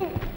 Okay.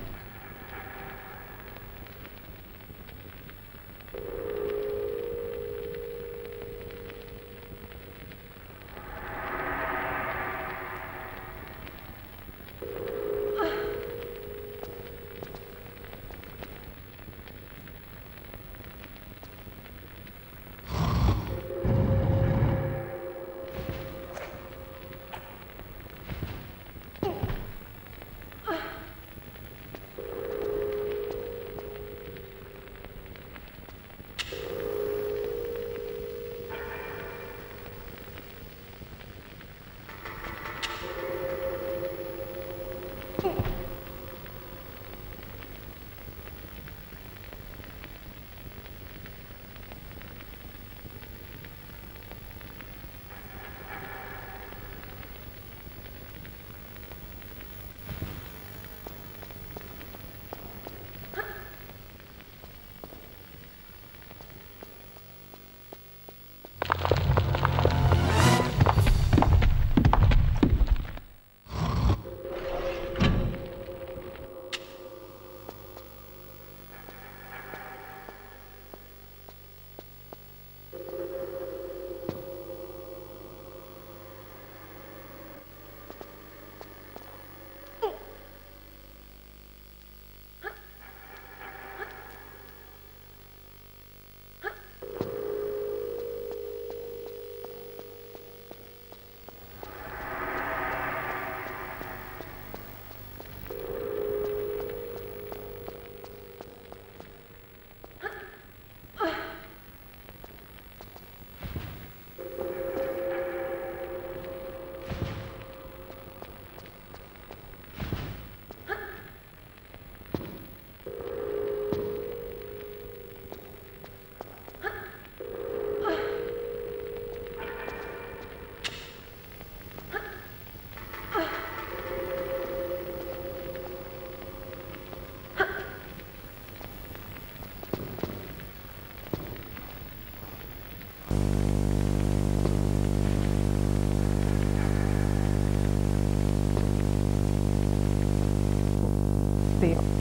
the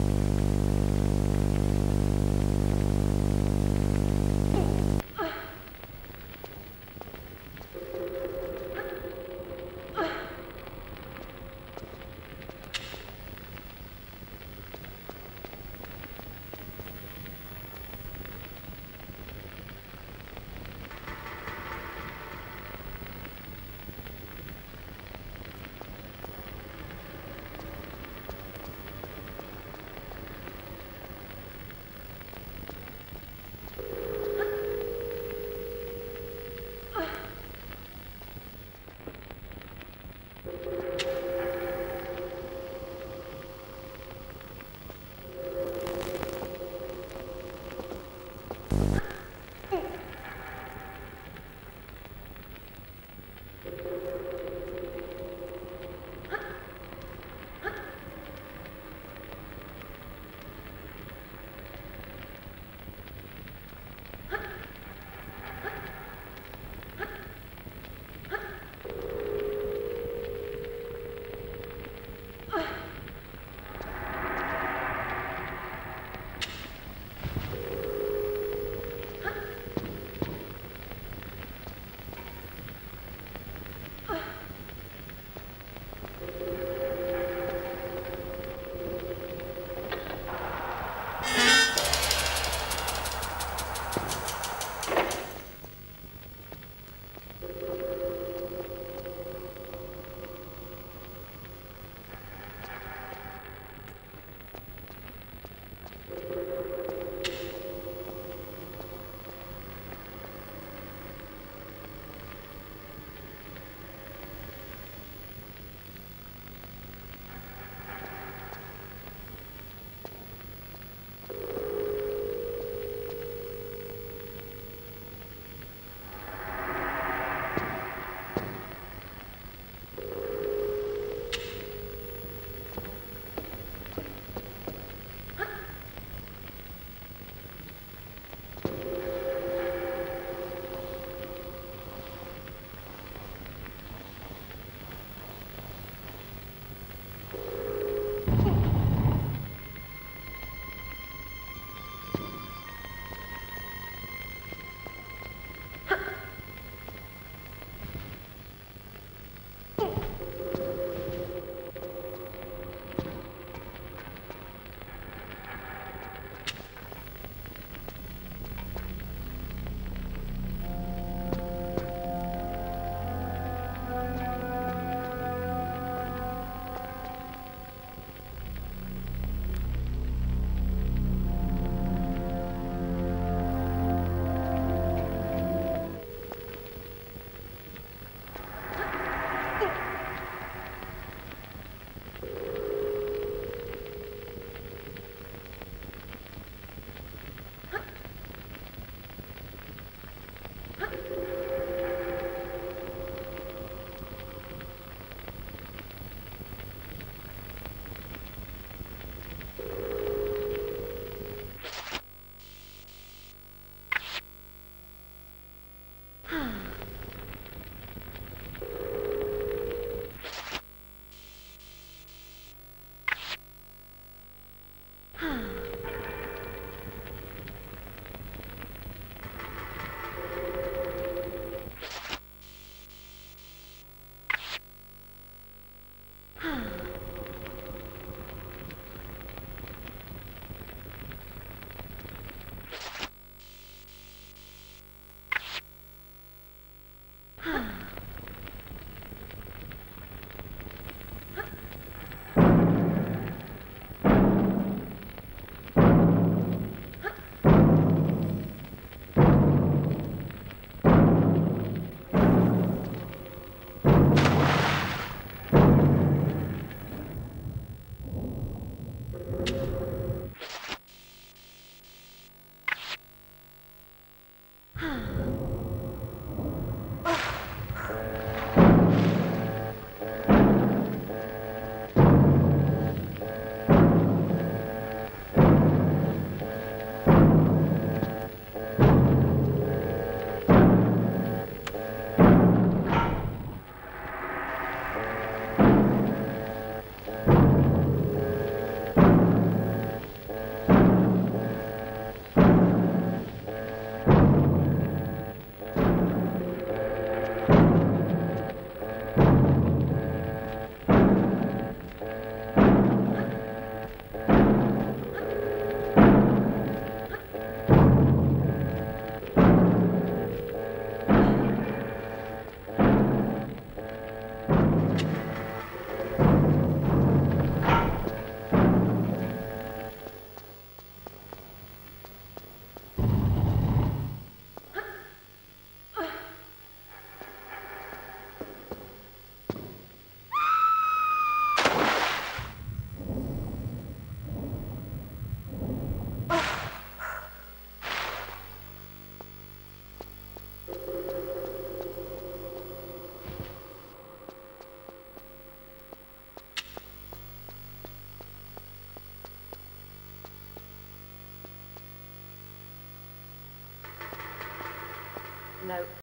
No,